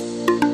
you